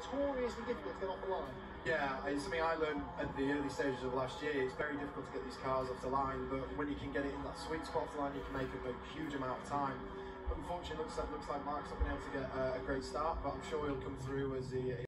notoriously difficult to get off the line. Yeah, it's something I learned at the early stages of last year. It's very difficult to get these cars off the line, but when you can get it in that sweet spot off the line, you can make up a huge amount of time. Unfortunately, looks like looks like Mark's not been able to get a great start, but I'm sure he'll come through as he